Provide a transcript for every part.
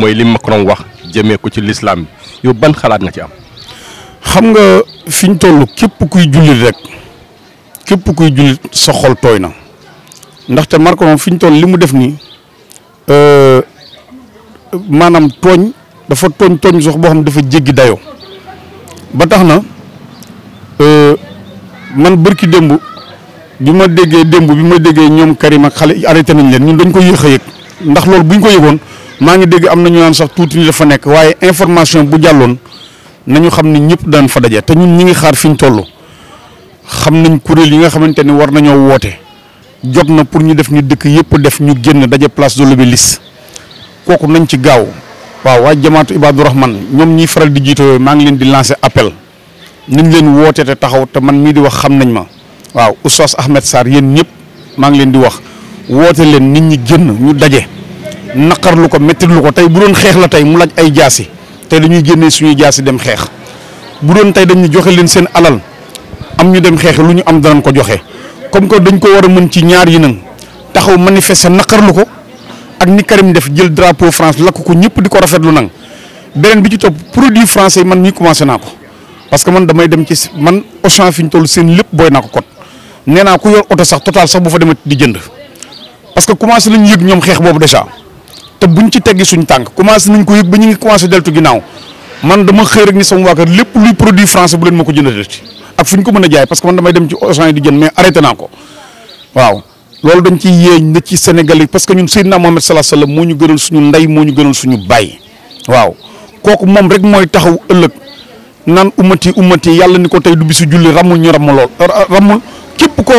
mooy li Macron wax jëmee ko ci lislaam bi yow ban xalaat nga ci am. xam nga fi ñu toll képp kuy jullit rek képp kuy jullit sa xol tooy na ndaxte Macron fi ñu toll li mu def nii euh, maanaam tooñ dafa tooñ tooñ sox boo xam dafa jéggi dayoo ba tax na euh, man bërki démb bi ma déggee démb bi ma déggee ñoom Karim ak xale arrêté nañ leen ñun dañ ko yéex a yëg ndax loolu bu ñu ko yëgoon maa ngi dégg am na ñu naan sax tuuti ni dafa nekk waaye information bu jàlloon nañu xam ne ñëpp daan fa daje te ñun ñi ngi xaar fi ñu toll xam nañ kuréel yi nga xamante ni war nañoo woote jot na pour ñu def ñu dëkk yëpp def ñu génn daje place de l'Obélisque kooku nañ ci gaaw waaw waa jamaatu Ibadu Rahman ñoom ñiy faral di jiite yooyu maa ngi leen di lancer appel. nañ leen woote te taxaw te man mii di wax xam nañ ma waaw Oustaz Ahmed Sarr yéen ñëpp maa ngi leen di wax woote leen nit ñi génn ñu daje naqar lu ko métti lu ko tey bu doon xeex la tey mu laaj ay jaasi tey dañuy génnee suñuy jaasi dem xeex bu doon tey dañu joxe leen seen alal am ñu dem xeex lu ñu am danañ ko joxe comme que dañ ko war a mën ci ñaar yi nag taxaw manifester naqarlu ko ak ni Karim def jël drapeau France lakk ko ñëpp di ko rafetlu nag beneen bi ci topp produit français man mii commencé naa ko parce que man damay dem ci man Auchan fi ñu toll seen lépp booy naa ko kot nee naa ku yor oto sax total sax bu fa demati di jënd parce que commencé nañu yëg ñoom xeex boobu déjà te buñ ci teggi suñ tànk commencé nañ ko yëg ba ñu ngi commencé deltu ginnaaw man dama xëy rek ni sama waa kër lépp luy produit français bu leen ma ko jëndati ak fu ñu ko mën a jaay parce que man damay dem ci Auchan yi di jënd mais arrêté naa ko waaw loolu dañ ci yéeñ na ci Sénégal yi parce que ñun Seydina Mohamed salaa sallam moo ñu gënal suñu ndey moo ñu gënal suñu baay waaw kooku moom rek mooy taxaw ëllëg naan ummati ummati yàlla ni ko tey du bisu julli ramul ñu ramm lool ramul képp ko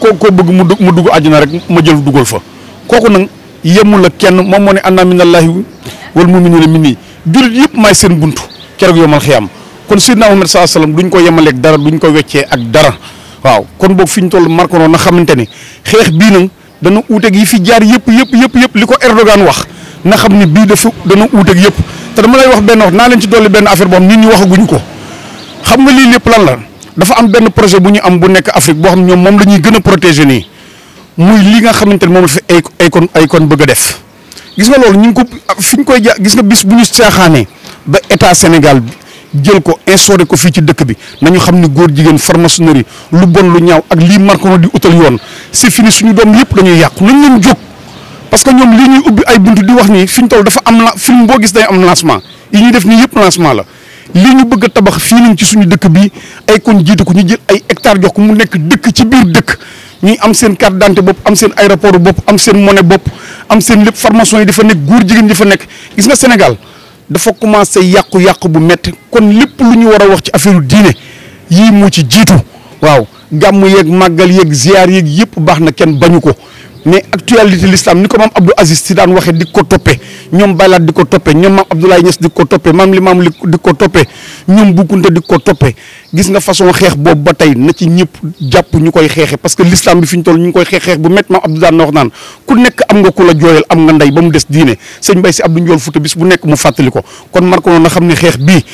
ko koo bëgg mu mu dugg àjjana rek ma jël dugal fa kooku nag yemul ak kenn moom moo ne anna minallahi wal mu'minuna minni jullit yëpp maay seen buntu keroog yomal xiyam kon Seydina Mohamed salaa sallam duñ ko yemaleeg dara duñ ko weccee ak dara waaw kon boog fi ñu toll Macron na xamante ne xeex bii nag dana uuteeg yi fi jaar yëpp yëpp yëpp yëpp li ko Erdogan wax na xam ni bii dafa dana uuteeg yëpp te dama lay wax benn wax naa leen ci dolli benn affaire boo xam nit ñi waxaguñ ko xam nga lii lépp lan la dafa am benn projet bu ñu am bu nekk Afrique boo xam ñoom moom la ñuy gën a protéger nii muy li nga xamante ne moom la fi ay ay kon ay kon bëgg a def. gis nga loolu ñu ngi ko fi ñu koy ja gis nga bis bu ñu caaxaanee ba état Sénégal bi jël ko instauré ko fii ci dëkk bi nañu xam ni góor jigéen franc-maçonnerie lu bon lu ñaaw ak lii Macron di utal yoon c'est fini suñu doom yëpp dañuy yàqu nañ leen jóg parce que ñoom lii ñuy ubbi ay buntu di wax nii fi ñu toll dafa am la film boo gis day am lancement yi ñuy def nii yëpp lancement la li ñu bëgg a tabax fii nañ ci suñu dëkk bi ay kon jiitu ko ñu jël ay hectares jox ko mu nekk dëkk ci biir dëkk ñuy am seen carte d'identité bopp am seen aéroport bopp am seen monnaie bopp am seen lépp formation yi dafa nekk góor jigéen ñi fa nekk gis nga Sénégal dafa commencé yàqu-yàqu bu métti kon lépp lu ñu war a wax ci affaire diine yii moo ci jiitu waaw gàmm yeeg màggal yeeg ziar yeeg yëpp baax na kenn bañu ko mais actualité l'islam ni ko maam Abdou Aziz si daan waxee di ko toppee ñoom Baylaat di ko toppee ñoom maam Abdoulaye Niass di ko toppee maam Limaamu di ko toppee ñoom Boukounta di ko toppee gis nga façon xeex boobu ba tey na ci ñëpp jàpp ñu koy xeexee parce que l'islam bi fi ñu toll ñu ngi koy xeex xeex bu métti maam Abdou daan na wax naan ku nekk am nga ku la jooyal am nga ndey ba mu des diine sëñ Bay si Abdou Njool Fuuta bis bu nekk mu fàttali ko kon mar ko noonu na xam ne xeex bii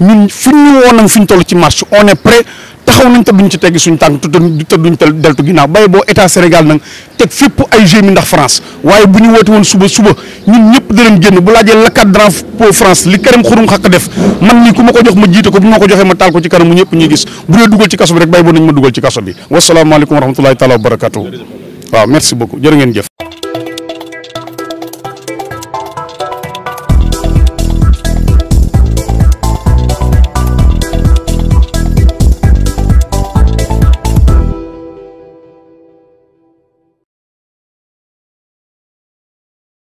ñun fi ñu woon ak fi ñu toll ci marche on est prêt taxaw nañ te duñ ci teggi suñ tànk te duñ te deltu ginnaaw bay boo état Sénégal nag teg fépp ay gémi ndax France waaye bu ñu woote woon suba suba ñun ñëpp danañ génn bu laajee la cadre pour France li Karim Xurum Xaq def man nii ku ma ko jox ma jiite ko bu ma ko joxee ma taal ko ci kanamu ñëpp ñuy gis bu dee dugal ci kaso bi rek bay boo nañ ma dugal ci kaso bi wasalaamaaleykum wa rahmatullahi taala wa barakatuh waaw merci beaucoup jërë ngeen jëf.